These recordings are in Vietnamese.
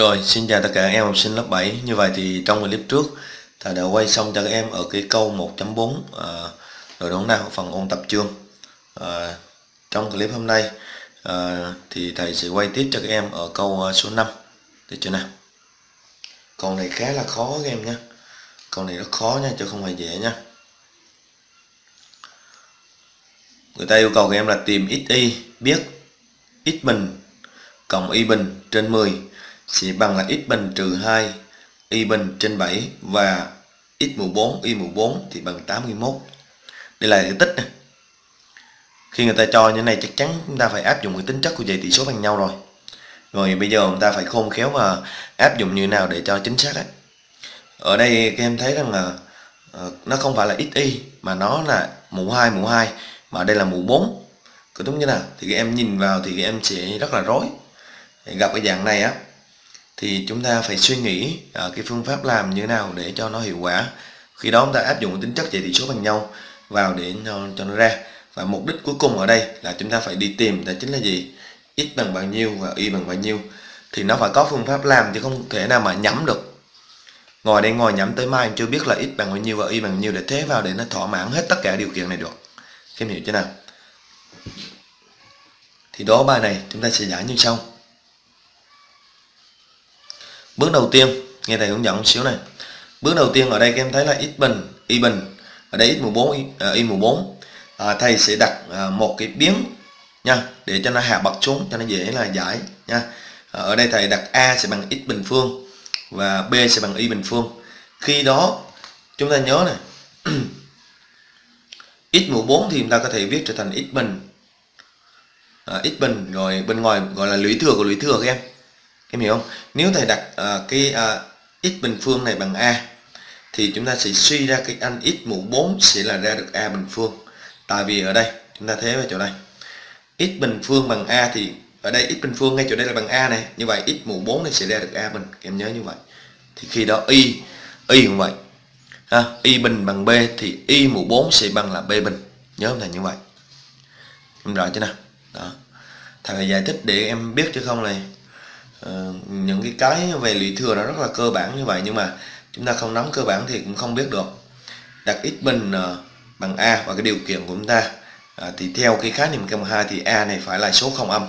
Rồi, xin chào tất cả các em học sinh lớp 7 Như vậy thì trong clip trước Thầy đã quay xong cho các em ở cái câu 1.4 à, Rồi đúng nào phần ôn tập chương à, Trong clip hôm nay à, Thì thầy sẽ quay tiếp cho các em ở câu à, số 5 Được chưa nào? Câu này khá là khó các em nhé. Câu này rất khó nha, chứ không phải dễ nha. Người ta yêu cầu các em là tìm xy biết x bình cộng y bình trên 10 sẽ bằng là x bình trừ 2 y bình trên 7 và x mũ 4 y mũ 4 thì bằng 81 đây là thể tích này khi người ta cho như này chắc chắn chúng ta phải áp dụng cái tính chất của dạy tỷ số bằng nhau rồi. Rồi bây giờ chúng ta phải khôn khéo và áp dụng như nào để cho chính xác ấy. ở đây các em thấy rằng là ờ, nó không phải là xy mà nó là mũ 2 mũ 2 mà đây là mũ 4 có đúng như nào? Thì các em nhìn vào thì các em sẽ rất là rối. Gặp cái dạng này á thì chúng ta phải suy nghĩ uh, cái phương pháp làm như thế nào để cho nó hiệu quả. Khi đó chúng ta áp dụng tính chất chạy tỷ số bằng nhau vào để cho, cho nó ra. Và mục đích cuối cùng ở đây là chúng ta phải đi tìm đó chính là gì? X bằng bao nhiêu và y bằng bao nhiêu. Thì nó phải có phương pháp làm chứ không thể nào mà nhắm được. Ngồi đây ngồi nhắm tới mai chưa biết là x bằng bao nhiêu và y bằng bao nhiêu để thế vào để nó thỏa mãn hết tất cả điều kiện này được. Em hiểu chưa nào? Thì đó bài này chúng ta sẽ giải như sau bước đầu tiên nghe thầy hướng dẫn một xíu này. Bước đầu tiên ở đây các em thấy là x bình y bình. Ở đây x 14 y, uh, y 14 à, thầy sẽ đặt uh, một cái biến nha để cho nó hạ bậc xuống cho nó dễ là giải nha. À, ở đây thầy đặt a sẽ bằng x bình phương và b sẽ bằng y bình phương. Khi đó chúng ta nhớ này x mũ 4 thì chúng ta có thể viết trở thành x bình. À, x bình rồi bên ngoài gọi là lũy thừa của lũy thừa các em em hiểu không? Nếu thầy đặt uh, cái ờ, uh, x bình phương này bằng a thì chúng ta sẽ suy ra cái anh x mũ 4 sẽ là ra được a bình phương. Tại vì ở đây chúng ta thế vào chỗ đây x bình phương bằng a thì ở đây x bình phương ngay chỗ đây là bằng a này. Như vậy x mũ 4 này sẽ ra được a bình. Em nhớ như vậy. Thì khi đó y y cũng vậy. Ha, y bình bằng b thì y mũ 4 sẽ bằng là b bình. Nhớ là thầy? Như vậy. Em rõ chưa nào? Đó. Thầy giải thích để em biết chứ không này? Uh, những cái cái về lý thừa nó rất là cơ bản như vậy nhưng mà chúng ta không nắm cơ bản thì cũng không biết được. Đặt x bình uh, ờ, bằng a và cái điều kiện của chúng ta. Uh, thì theo cái khái niệm căn hai thì a này phải là số không âm.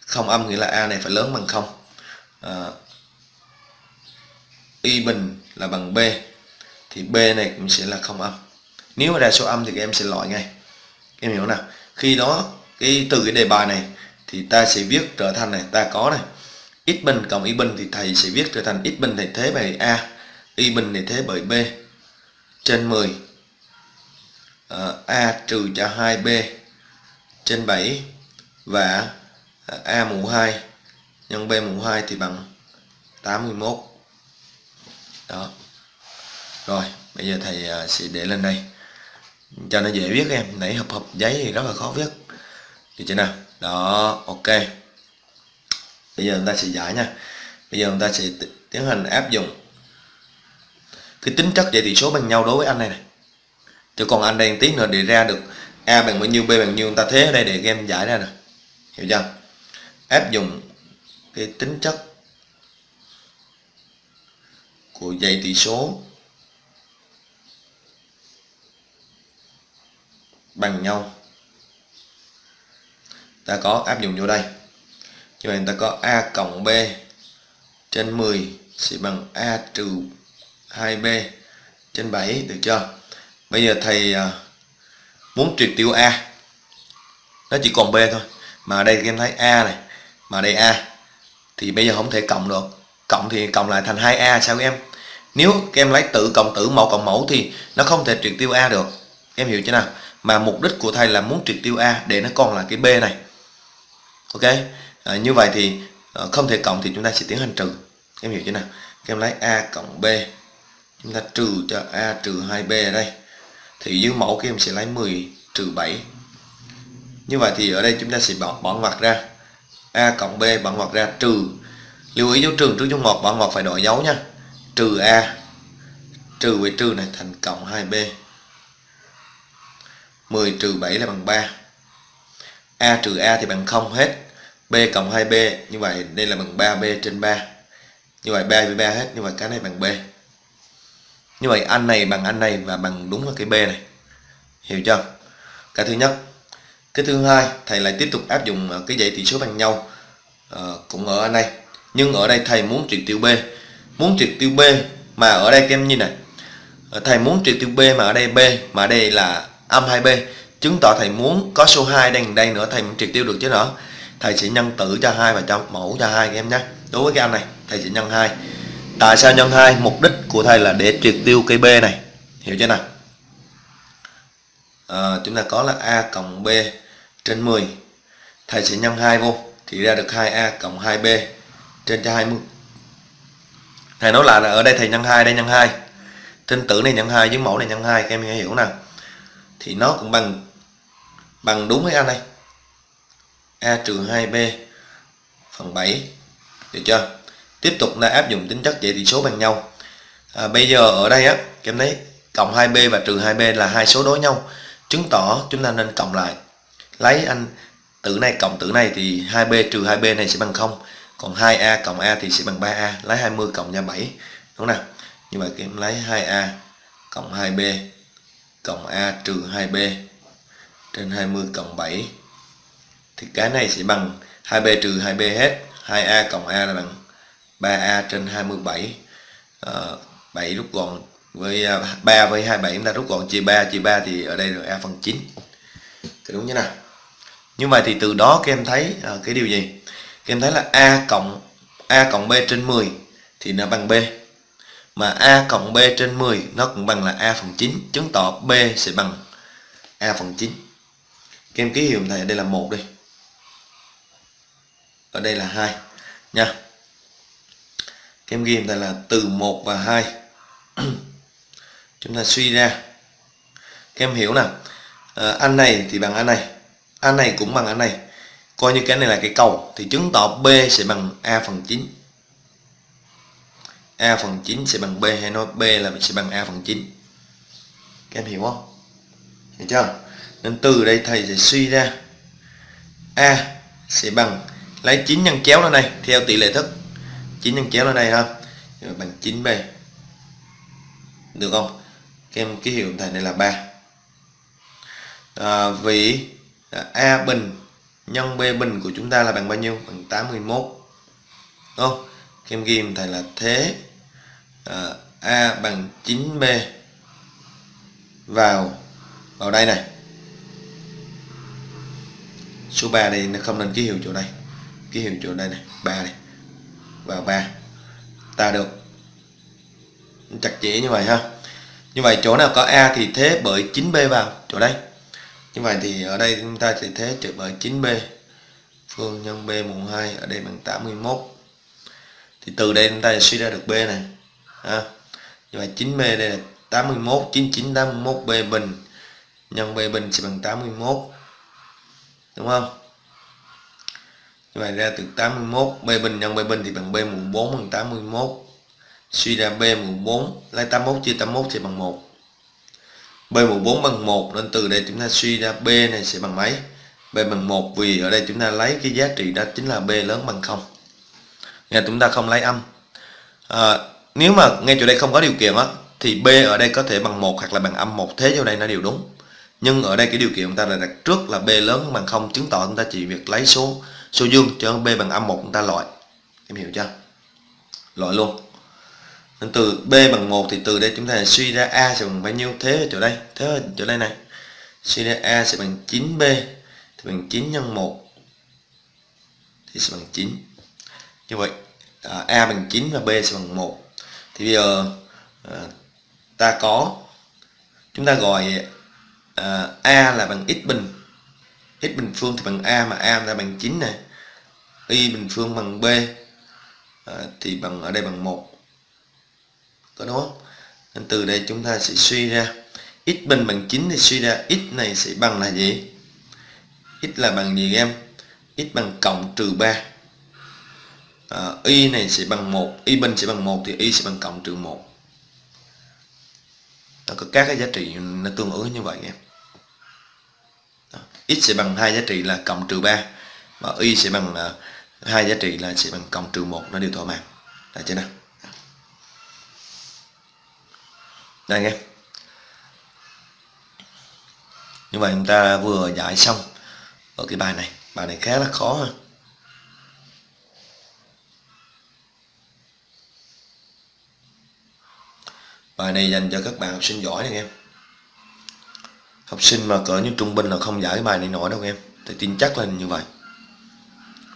Không âm nghĩa là a này phải lớn bằng không. Uh, y bình là bằng b thì b này cũng sẽ là không âm. Nếu mà ra số âm thì các em sẽ loại ngay. Em hiểu nào? Khi đó cái từ cái đề bài này thì ta sẽ viết trở thành này ta có này x bình cộng y bình thì thầy sẽ viết trở thành x bình thầy thế bởi a y bình thầy thế bởi b. Trên 10 à, ờ, a trừ cho 2b trên 7 và ờ, a mũ 2 nhân b mũ 2 thì bằng 81 đó. Rồi bây giờ thầy ờ, sẽ để lên đây. Cho nó dễ viết em nãy hợp hợp giấy thì rất là khó viết. Được chưa nào? Đó ok bây giờ chúng ta sẽ giải nha. Bây giờ chúng ta sẽ tiến hành áp dụng cái tính chất giải tỷ số bằng nhau đối với anh này này. Chứ còn anh đây tí nữa để ra được a bằng bao nhiêu, b bằng nhiêu, chúng ta thế ở đây để game giải ra nè. Hiểu chưa? Áp dụng cái tính chất của dãy tỷ số bằng nhau. Ta có áp dụng vô đây như vậy ta có a cộng b. Trên 10 sẽ bằng a trừ 2b trên 7 được chưa? Bây giờ thầy à, muốn triệt tiêu a. Nó chỉ còn b thôi. Mà ở đây em thấy a này. Mà đây a. Thì bây giờ không thể cộng được. Cộng thì cộng lại thành 2a sao em? Nếu các em lấy tử cộng tử mẫu cộng mẫu thì nó không thể triệt tiêu a được. Em hiểu chưa nào? Mà mục đích của thầy là muốn triệt tiêu a để nó còn là cái b này. Ok? À, như vậy thì à, không thể cộng thì chúng ta sẽ tiến hành trừ. Em hiểu chưa nào? Em lấy a cộng b chúng ta trừ cho a trừ 2b ở đây. Thì dưới mẫu các em sẽ lấy 10 trừ 7 như vậy thì ở đây chúng ta sẽ bỏ, bỏ ngoặc ra. A cộng b bỏ ngoặc ra trừ. Lưu ý dấu trừ trước dấu ngoặc bỏ ngoặc phải đổi dấu nha. Trừ a. Trừ với trừ này thành cộng 2b 10 trừ 7 là bằng 3 a trừ a thì bằng 0 hết b cộng 2b như vậy đây là bằng 3b trên 3 như vậy 3 với 3 hết như vậy cái này bằng B. Như vậy anh này bằng anh này và bằng đúng là cái B này. Hiểu chưa? Cái thứ nhất. Cái thứ hai thầy lại tiếp tục áp dụng cái dãy tỷ số bằng nhau à, cũng ở anh này nhưng ở đây thầy muốn triệt tiêu B. Muốn triệt tiêu B mà ở đây các em nhìn này. Ờ, thầy muốn triệt tiêu B mà ở đây B mà ở đây là âm 2B chứng tỏ thầy muốn có số 2 đang đây nữa thầy triệt tiêu được chứ nữa thầy sẽ nhân tử cho hai và cho mẫu cho hai em nhé. Đối với cái anh này thầy sẽ nhân hai. Tại sao nhân hai? Mục đích của thầy là để triệt tiêu cây B này. Hiểu chưa nào? À, chúng ta có là A cộng B trên 10 thầy sẽ nhân 2 vô thì ra được 2A cộng 2B trên cho 20 thầy nói là ở đây thầy nhân 2 đây nhân 2 trên tử này nhân 2 với mẫu này nhân 2 các em hiểu nào? Thì nó cũng bằng bằng đúng với anh đây. A trừ 2B phần 7 được chưa? Tiếp tục là áp dụng tính chất dạy tỷ số bằng nhau. À, bây giờ ở đây á các em thấy cộng 2B và trừ 2B là hai số đối nhau. Chứng tỏ chúng ta nên cộng lại. Lấy anh tử này cộng tử này thì 2b trừ 2b này sẽ bằng 0 còn 2a cộng a thì sẽ bằng 3a lấy 20 cộng ra 7 đúng không nào? Như vậy em lấy 2a cộng 2b cộng a trừ 2b trên 20 cộng 7 thì cái này sẽ bằng 2b trừ 2b hết. 2a cộng a là bằng 3a trên 27 à, 7 rút gọn với à, 3 với 27 chúng ta rút gọn chia 3 chia 3 thì ở đây là a phần 9 thì đúng như nào? Như vậy thì từ đó các em thấy à, cái điều gì? Các em thấy là a cộng a cộng b trên 10 thì nó bằng b. Mà a cộng b trên 10 nó cũng bằng là a phần 9 chứng tỏ b sẽ bằng a phần 9 các em ký hiệu thầy đây là một đi ở đây là hai nha. Các em ghi tại là từ 1 và 2 chúng ta suy ra. Các em hiểu nào? Ờ, à, anh này thì bằng anh này. Anh này cũng bằng anh này. Coi như cái này là cái cầu thì chứng tỏ b sẽ bằng a phần 9 a phần 9 sẽ bằng b hay nói b là sẽ bằng a phần 9 các em hiểu không? Hiểu chưa? Nên từ đây thầy sẽ suy ra. A sẽ bằng lấy 9 nhân chéo lên đây theo tỷ lệ thức. 9 nhân chéo lên đây ha bằng 9b được không? Các em ký hiệu thầy này là 3 à, vì à, A bình nhân B bình của chúng ta là bằng bao nhiêu? Bằng 81 đúng không? Các em ghi thầy là thế. À, A bằng 9B vào vào đây này. Số 3 này nó không nên ký hiệu chỗ này cái hình chỗ đây này, ba này vào ba. Ta được chặt chẽ như vậy ha. Như vậy chỗ nào có A thì thế bởi 9B vào chỗ đây. Như vậy thì ở đây chúng ta sẽ thế trừ bởi 9B phương nhân B mũ 2 ở đây bằng 81 thì từ đây chúng ta sẽ suy ra được B này, ha. Như vậy 9B đây là 81 99 81 B bình. Nhân B bình sẽ bằng 81 đúng không? Như vậy ra từ 81 B bình nhân B bình thì bằng B mũ 4 bằng 81 suy ra B mũ 4 lấy 81 chia 81 thì bằng 1 B mũ 4 bằng 1 nên từ đây chúng ta suy ra B này sẽ bằng mấy? B bằng 1 vì ở đây chúng ta lấy cái giá trị đó chính là B lớn bằng 0 Nghe chúng ta không lấy âm. À, nếu mà ngay chỗ đây không có điều kiện á thì B ở đây có thể bằng 1 hoặc là bằng âm 1 thế chỗ đây nó đều đúng. Nhưng ở đây cái điều kiện chúng ta là đặt trước là B lớn bằng 0 chứng tỏ chúng ta chỉ việc lấy số số dương cho B bằng âm 1 chúng ta loại. Em hiểu chưa? Loại luôn. Nên từ b bằng 1 thì từ đây chúng ta suy ra a sẽ bằng bao nhiêu? Thế ở chỗ đây thế ở chỗ đây này. Suy ra a sẽ bằng 9b thì bằng 9 nhân 1 thì sẽ bằng 9 như vậy à, a bằng 9 và b sẽ bằng 1 thì bây giờ à, ta có chúng ta gọi à, a là bằng x bình. x bình phương thì bằng a mà a là bằng 9 này y bình phương bằng b à, thì bằng ở đây bằng 1 có đúng không? Nên từ đây chúng ta sẽ suy ra. X bình bằng 9 thì suy ra x này sẽ bằng là gì? X là bằng gì em? X bằng cộng trừ 3 à, y này sẽ bằng 1 y bình sẽ bằng 1 thì y sẽ bằng cộng trừ 1 nó có các cái giá trị nó tương ứng như vậy em. X sẽ bằng hai giá trị là cộng trừ 3 và y sẽ bằng uh, hai giá trị là sẽ bằng cộng trừ 1 nó đều thỏa mãn. Là chưa nào? Đây nghe. Như vậy chúng ta vừa giải xong ở cái bài này. Bài này khá là khó ha. Bài này dành cho các bạn học sinh giỏi này em học sinh mà cỡ như trung bình là không giải cái bài này nổi đâu em thì tin chắc là như vậy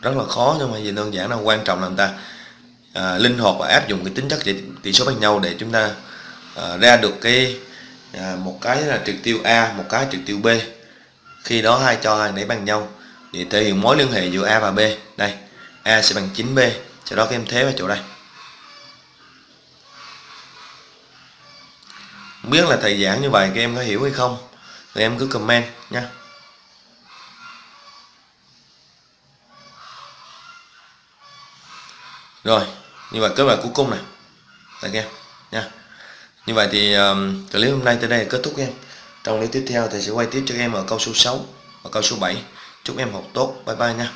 rất là khó nhưng mà gì đơn giản là quan trọng là người ta à, linh hoạt và áp dụng cái tính chất tỷ, tỷ số bằng nhau để chúng ta à, ra được cái à, một cái là trực tiêu A một cái trực tiêu B. Khi đó hai cho hai nấy bằng nhau thì thể hiện mối liên hệ giữa A và B. Đây A sẽ bằng 9B sau đó các em thế vào chỗ đây. Không biết là thầy giảng như vậy các em có hiểu hay không? Thì em cứ comment nha rồi như vậy kết bài cuối cùng này. Các em nha. Như vậy thì um, clip hôm nay tới đây là kết thúc em. Trong clip tiếp theo thầy sẽ quay tiếp cho em ở câu số 6 và câu số 7 chúc em học tốt bye bye nha.